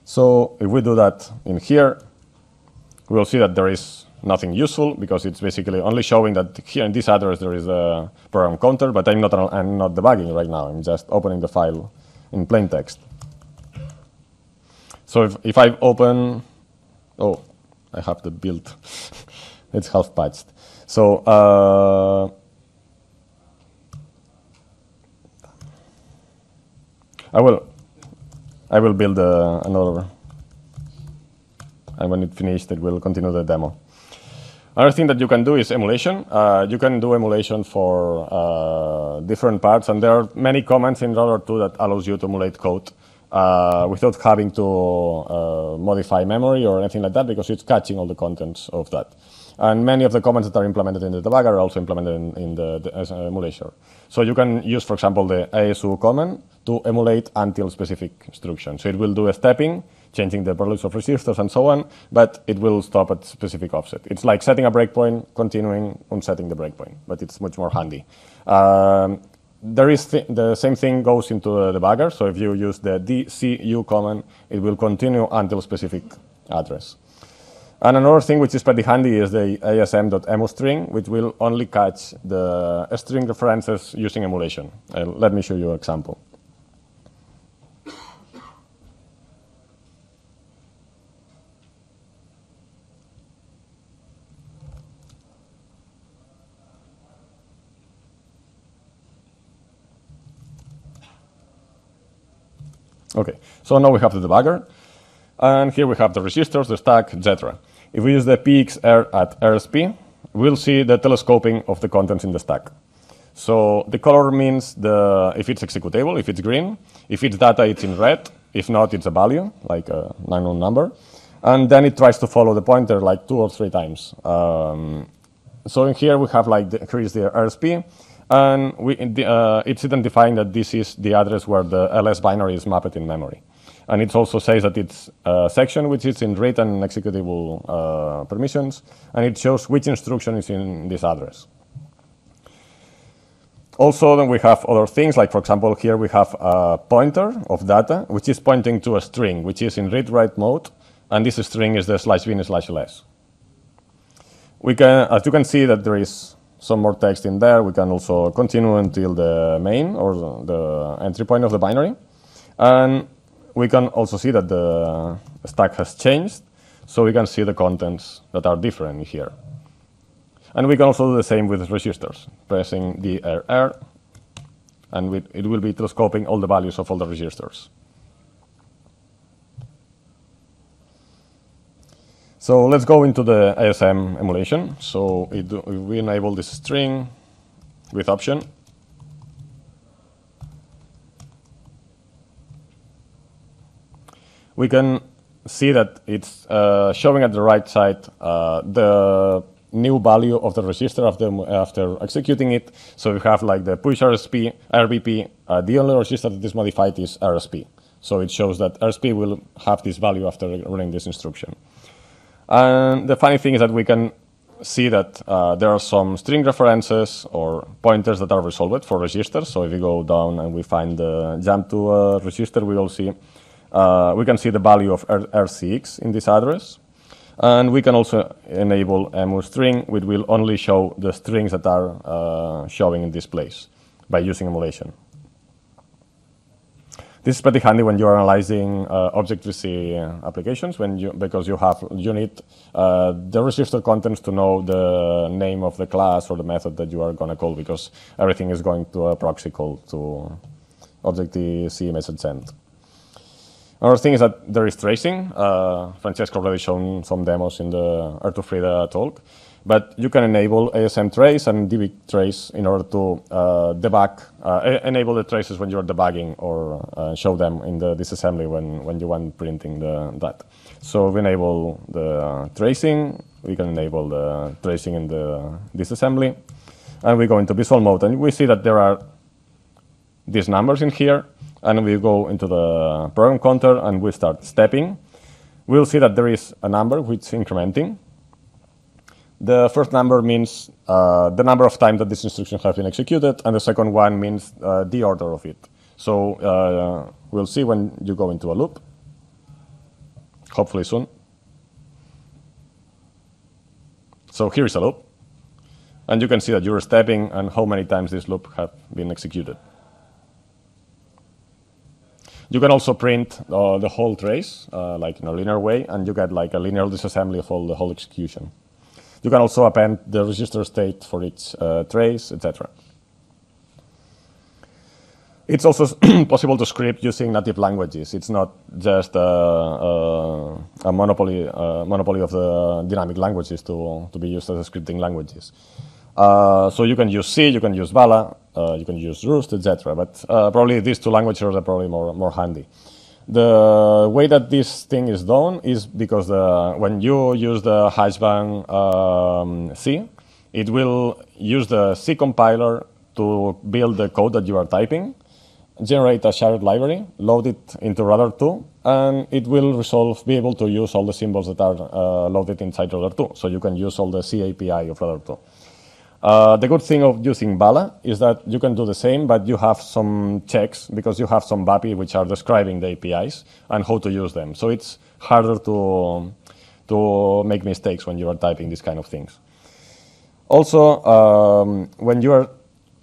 So if we do that in here, we will see that there is nothing useful because it's basically only showing that here in this address there is a program counter, but I'm not, I'm not debugging right now. I'm just opening the file in plain text. So if, if I open, oh, I have the build. it's half patched. So uh, I will I will build uh, another and when it's finished, it will continue the demo. Another thing that you can do is emulation. Uh, you can do emulation for uh, different parts, and there are many commands in Radare 2 that allows you to emulate code uh, without having to uh, modify memory or anything like that, because it's catching all the contents of that. And many of the commands that are implemented in the debugger are also implemented in, in the, the uh, emulator. So you can use, for example, the ASU command to emulate until specific instruction. So it will do a stepping, changing the values of resistors and so on, but it will stop at specific offset. It's like setting a breakpoint, continuing unsetting the breakpoint, but it's much more handy. Um, there is th the same thing goes into the debugger. So if you use the DCU command, it will continue until specific address. And another thing which is pretty handy is the asm.emustring, which will only catch the string references using emulation. Uh, let me show you an example. Okay, so now we have the debugger, and here we have the resistors, the stack, etc. If we use the PXR at RSP, we'll see the telescoping of the contents in the stack. So the color means the, if it's executable, if it's green. If it's data, it's in red. If not, it's a value, like a unknown number. And then it tries to follow the pointer like two or three times. Um, so in here we have like the, here is the RSP, and we, uh, it's identifying that this is the address where the ls binary is mapped in memory. And it also says that it's a section which is in read and executable uh, permissions, and it shows which instruction is in this address. Also, then we have other things, like for example, here we have a pointer of data, which is pointing to a string, which is in read-write mode, and this string is the slash bin slash ls. We can, as you can see, that there is some more text in there. We can also continue until the main or the entry point of the binary. And we can also see that the stack has changed, so we can see the contents that are different here. And we can also do the same with registers, pressing the RR, and it will be telescoping all the values of all the registers. So let's go into the ASM emulation. So it, we enable this string with option, we can see that it's uh, showing at the right side uh, the new value of the register after, after executing it. So we have like the push RSP, RBP, uh, the only register that is modified is RSP. So it shows that RSP will have this value after running this instruction. And the funny thing is that we can see that uh, there are some string references or pointers that are resolved for registers. So if we go down and we find the jump to a register, we will see uh, we can see the value of R RCX in this address. And we can also enable emu string, which will only show the strings that are uh, showing in this place by using emulation. This is pretty handy when you're analyzing uh, Objective-C applications, when you, because you have you need uh, the register contents to know the name of the class or the method that you are going to call, because everything is going to a proxy call to Objective-C message send. Another thing is that there is tracing. Uh, Francesco already shown some demos in the R2Frida talk. But you can enable ASM trace and DB trace in order to uh, debug, uh, enable the traces when you're debugging or uh, show them in the disassembly when, when you want printing the, that. So we enable the tracing, we can enable the tracing in the disassembly, and we go into visual mode, and we see that there are these numbers in here, and we go into the program counter and we start stepping. We'll see that there is a number which is incrementing. The first number means uh, the number of times that this instruction has been executed, and the second one means uh, the order of it. So uh, we'll see when you go into a loop, hopefully soon. So here is a loop. And you can see that you're stepping and how many times this loop have been executed. You can also print uh, the whole trace, uh, like in a linear way, and you get like a linear disassembly of all the whole execution. You can also append the register state for each uh, trace, etc. It's also possible to script using native languages. It's not just a, a, a monopoly, a monopoly of the dynamic languages to, to be used as scripting languages. Uh, so you can use C, you can use Vala, uh, you can use Rust, etc. But uh, probably these two languages are probably more, more handy. The way that this thing is done is because the, when you use the hashbang um, C, it will use the C compiler to build the code that you are typing, generate a shared library, load it into Radare 2, and it will resolve, be able to use all the symbols that are uh, loaded inside Radare 2. So you can use all the C API of Radare 2. Uh, the good thing of using Vala is that you can do the same, but you have some checks because you have some VAPI which are describing the APIs and how to use them. So it's harder to, to make mistakes when you are typing these kind of things. Also, um, when you are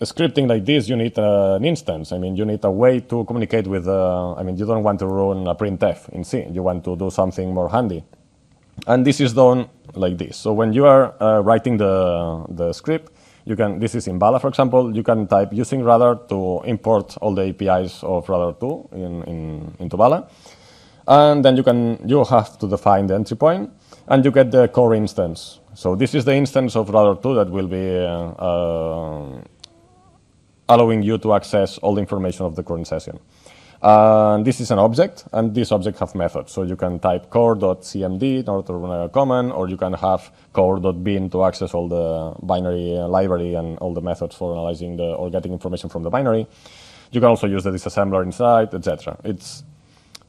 scripting like this, you need uh, an instance. I mean, you need a way to communicate with, uh, I mean, you don't want to run a printf in C. You want to do something more handy. And this is done like this. So when you are uh, writing the, the script, you can, this is in Vala, for example, you can type using Radare to import all the APIs of Radare 2 in, in, into Vala. And then you can, you have to define the entry point and you get the core instance. So this is the instance of Radare 2 that will be uh, uh, allowing you to access all the information of the current session. Uh, this is an object, and this object have methods. So you can type core.cmd in order to run a command, or you can have core.bin to access all the binary library and all the methods for analyzing the or getting information from the binary. You can also use the disassembler inside, etc. It's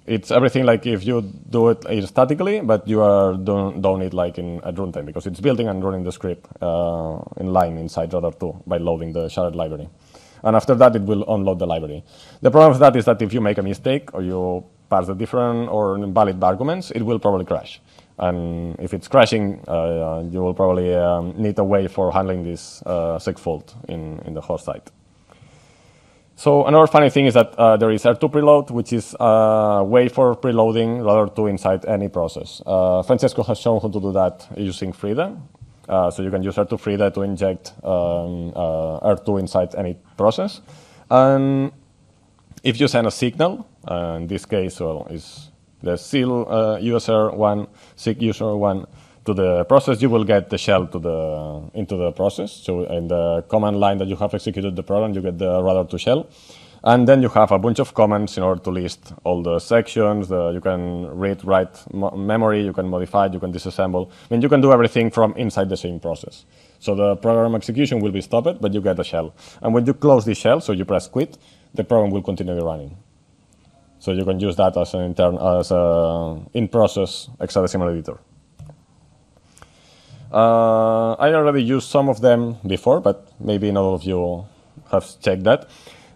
it's everything like if you do it statically, but you are doing, doing it like in at runtime because it's building and running the script uh, in line inside Radare 2 by loading the shared library. And after that, it will unload the library. The problem with that is that if you make a mistake or you pass the different or invalid arguments, it will probably crash. And if it's crashing, uh, you will probably um, need a way for handling this uh, segfault in, in the host site. So another funny thing is that uh, there is R2 preload, which is a way for preloading R2 inside any process. Uh, Francesco has shown how to do that using Frida. Uh, so you can use R2 Frida to inject um, uh, R2 inside any process. And if you send a signal, uh, in this case, well, is the seal uh, user one, sig user one to the process, you will get the shell to the into the process. So in the command line that you have executed the program, you get the radare2 shell. And then you have a bunch of commands in order to list all the sections. The, you can read, write memory, you can modify, you can disassemble. I mean, you can do everything from inside the same process. So the program execution will be stopped, but you get a shell. And when you close the shell, so you press quit, the program will continue running. So you can use that as an intern, as a in-process hexadecimal editor. Uh, I already used some of them before, but maybe not all of you have checked that.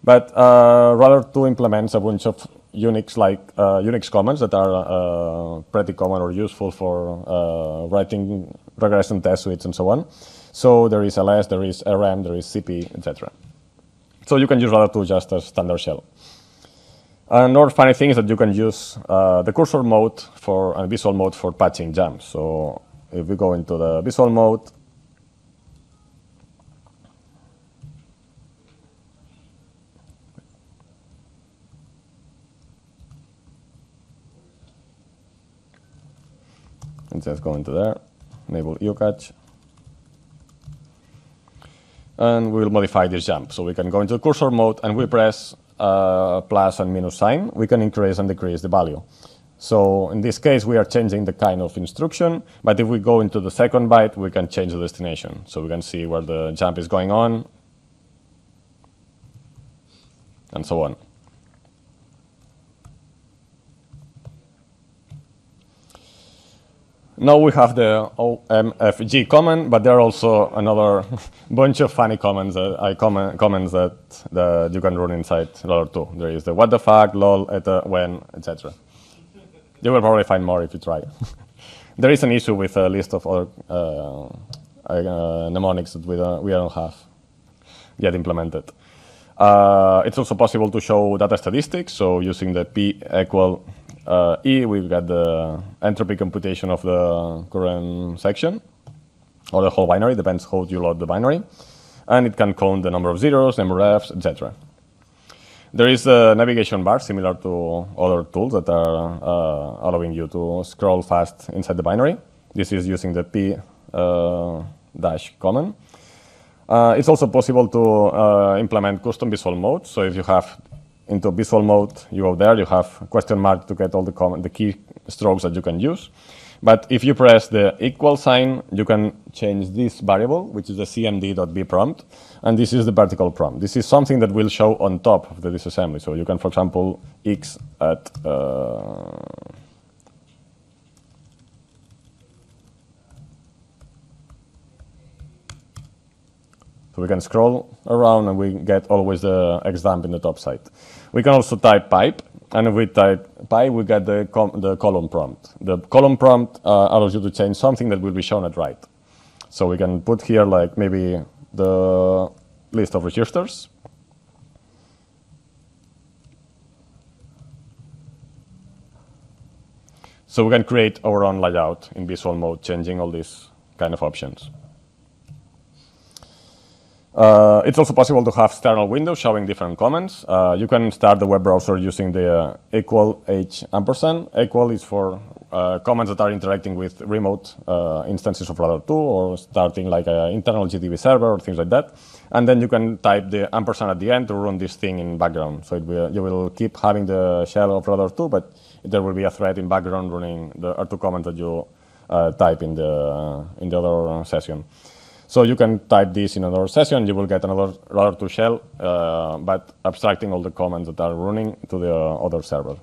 But uh, Radare 2 implements a bunch of Unix like uh, Unix commands that are uh, pretty common or useful for uh, writing regression test suites and so on. So there is ls, there is rm, there is cp, etc. So you can use Radare 2 just as standard shell. Another funny thing is that you can use uh, the cursor mode for and visual mode for patching jumps. So if we go into the visual mode, just go into there, enable catch, And we'll modify this jump. So we can go into cursor mode and we press uh, plus and minus sign. We can increase and decrease the value. So in this case, we are changing the kind of instruction, but if we go into the second byte, we can change the destination. So we can see where the jump is going on, and so on. Now we have the OMFG comment, but there are also another bunch of funny comments that I comment, comments that, that you can run inside Radare 2. There is the what the fuck, lol, eta, when, etc. You will probably find more if you try. there is an issue with a list of other uh, uh, mnemonics that we don't, we don't have yet implemented. Uh, it's also possible to show data statistics. So using the p equal uh, e, we've got the entropy computation of the current section, or the whole binary, depends how you load the binary. And it can count the number of zeros, number of Fs, etc. There is a navigation bar similar to other tools that are uh, allowing you to scroll fast inside the binary. This is using the p uh, dash command. Uh, it's also possible to uh, implement custom visual mode. So if you have into visual mode, you go there, you have question mark to get all the, the key strokes that you can use. But if you press the equal sign, you can change this variable, which is the cmd.vprompt, and this is the vertical prompt. This is something that will show on top of the disassembly. So you can, for example, x at uh, we can scroll around and we get always the XDump in the top side. We can also type pipe, and if we type pipe, we get the, the column prompt. The column prompt uh, allows you to change something that will be shown at right. So we can put here like maybe the list of registers. So we can create our own layout in visual mode, changing all these kind of options. Uh, it's also possible to have external windows showing different comments. Uh, you can start the web browser using the uh, equal h ampersand. Equal is for uh, comments that are interacting with remote uh, instances of Radare 2 or starting like an internal GDB server or things like that. And then you can type the ampersand at the end to run this thing in background. So will, you will keep having the shell of Radare 2, but there will be a thread in background running the R2 comment that you uh, type in the, in the other session. So you can type this in another session, you will get another Radare 2 shell, uh, but abstracting all the commands that are running to the other server.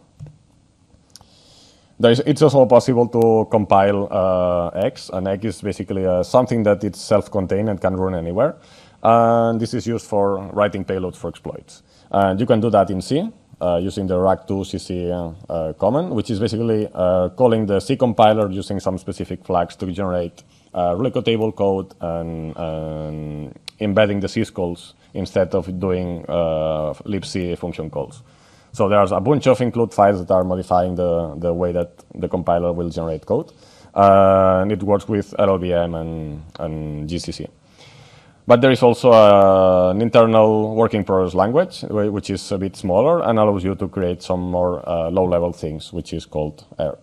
Is, it's also possible to compile uh, X, and X is basically uh, something that is self-contained and can run anywhere. And this is used for writing payloads for exploits. And you can do that in C uh, using the ragg2-cc uh, command, which is basically uh, calling the C compiler using some specific flags to generate uh, table code and, and, embedding the syscalls instead of doing uh, libc function calls. So there's a bunch of include files that are modifying the, the way that the compiler will generate code. Uh, and it works with LLVM and, and GCC. But there is also an internal working progress language, which is a bit smaller and allows you to create some more uh, low-level things, which is called R.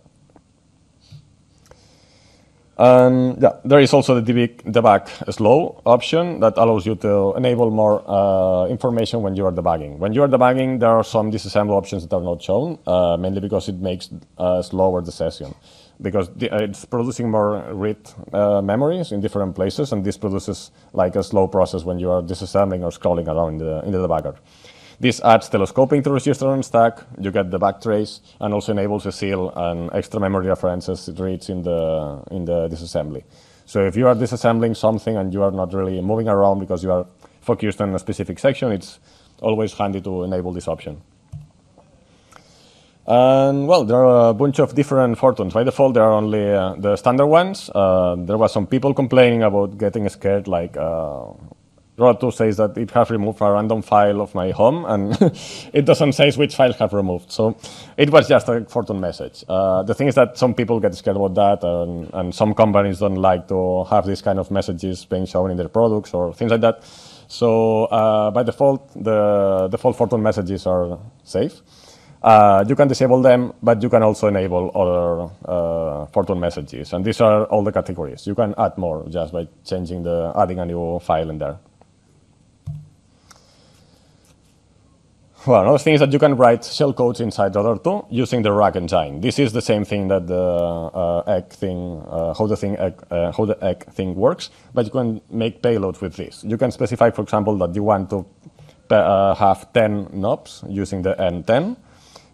And yeah, there is also the debug, debug slow option that allows you to enable more uh, information when you are debugging. When you are debugging, there are some disassemble options that are not shown, uh, mainly because it makes uh, slower the session. Because the, uh, it's producing more read uh, memories in different places, and this produces like a slow process when you are disassembling or scrolling around in the, in the debugger. This adds telescoping to register on stack, you get the backtrace, and also enables a seal and extra memory references it reads in the, in the disassembly. So if you are disassembling something and you are not really moving around because you are focused on a specific section, it's always handy to enable this option. And well, there are a bunch of different fortunes. By default, there are only uh, the standard ones. Uh, there was some people complaining about getting scared, like uh, Radare2 says that it has removed a random file of my home, and it doesn't say which files have removed. So it was just a fortune message. Uh, the thing is that some people get scared about that, and, and, some companies don't like to have these kind of messages being shown in their products or things like that. So uh, by default, the default fortune messages are safe. Uh, you can disable them, but you can also enable other uh, Fortune messages. And these are all the categories. You can add more just by changing the, adding a new file in there. Well, another thing is that you can write shell codes inside Radare2 using the RAG engine. This is the same thing that the uh, egg thing, uh, how the thing, egg, uh, how the egg thing works, but you can make payloads with this. You can specify, for example, that you want to uh, have 10 nops using the n10.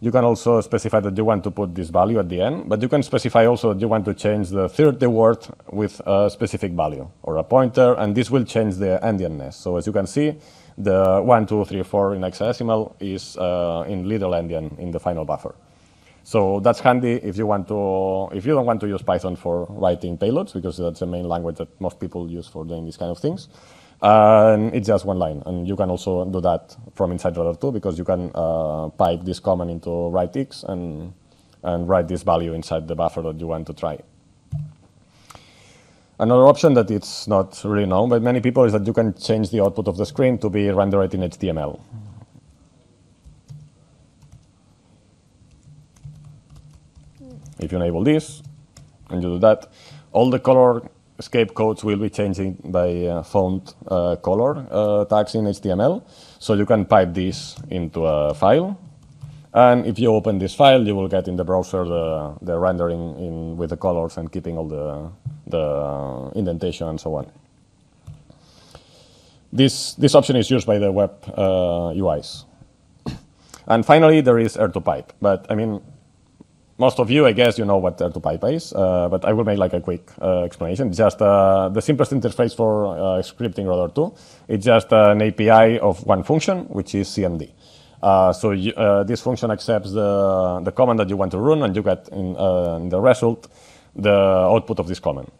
You can also specify that you want to put this value at the end, but you can specify also that you want to change the 30 word with a specific value or a pointer, and this will change the endianness. So as you can see, the 1, 2, 3, 4 in hexadecimal is uh, in little endian in the final buffer. So that's handy if you want to, if you don't want to use Python for writing payloads, because that's the main language that most people use for doing these kind of things. And it's just one line, and you can also do that from inside Radare2 because you can uh, pipe this command into writex and and write this value inside the buffer that you want to try. Another option that it's not really known by many people is that you can change the output of the screen to be rendered in HTML. If you enable this and you do that, all the color escape codes will be changing by uh, font uh, color uh, tags in HTML. So you can pipe this into a file. And if you open this file, you will get in the browser the, the rendering in, with the colors and keeping all the the indentation and so on. This, this option is used by the web uh, UIs. and finally, there is R2Pipe. But I mean, most of you, I guess, you know what R2Pipe is, uh, but I will make like a quick uh, explanation. It's just uh, the simplest interface for uh, scripting Radare 2. It's just an API of one function, which is CMD. Uh, so you, this function accepts the, the command that you want to run, and you get in, in the result the output of this command.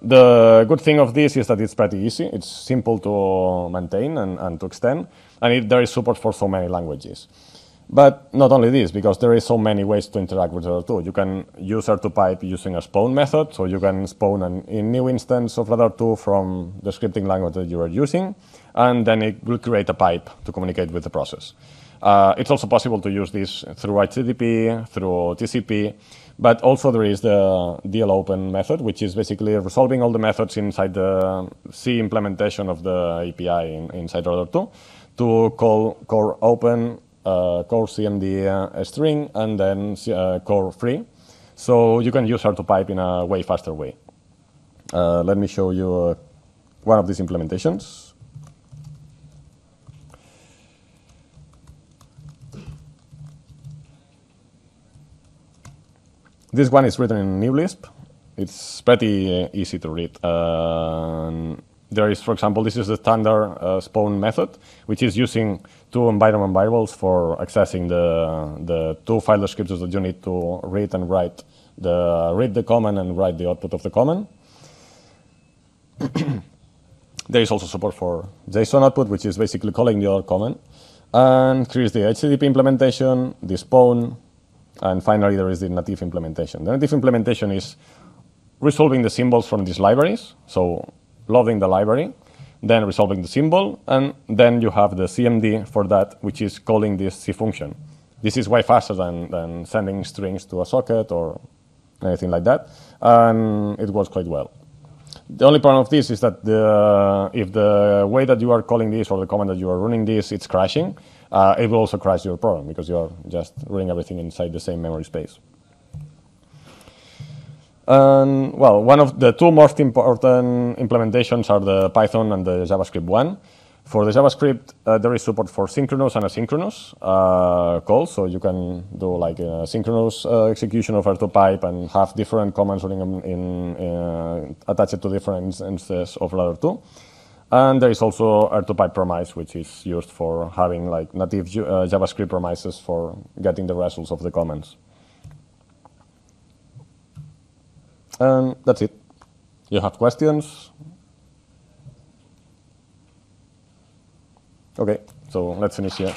The good thing of this is that it's pretty easy. It's simple to maintain and, and to extend, and it, there is support for so many languages. But not only this, because there is so many ways to interact with Radare2. You can use R2Pipe using a spawn method, so you can spawn a new instance of Radare2 from the scripting language that you are using, and then it will create a pipe to communicate with the process. Uh, it's also possible to use this through HTTP, through TCP, but also there is the dlopen method, which is basically resolving all the methods inside the C implementation of the API in, inside Radare2 to call core open, uh, core CMD uh, string, and then uh, core free. So you can use R2Pipe in a way faster way. Uh, let me show you one of these implementations. This one is written in newLISP. It's pretty uh, easy to read. Uh, there is, for example, this is the standard uh, spawn method, which is using two environment variables for accessing the, the two file descriptors that you need to read and write the read the command and write the output of the command. there is also support for JSON output, which is basically calling the other command. And here's the HTTP implementation, the spawn, and finally, there is the native implementation. The native implementation is resolving the symbols from these libraries, so loading the library, then resolving the symbol, and then you have the CMD for that, which is calling this C function. This is way faster than, than sending strings to a socket or anything like that, and it works quite well. The only problem of this is that the, if the way that you are calling this or the command that you are running this, it's crashing, uh, it will also crash your program because you are just running everything inside the same memory space. Well, one of the two most important implementations are the Python and the JavaScript one. For the JavaScript, uh, there is support for synchronous and asynchronous uh, calls, so you can do like a synchronous uh, execution of R2Pipe and have different commands running in, in uh, attached to different instances of Radare2. And there is also R2Pipe promise, which is used for having like native uh, JavaScript promises for getting the results of the comments. And that's it. You have questions? Okay, so let's finish here.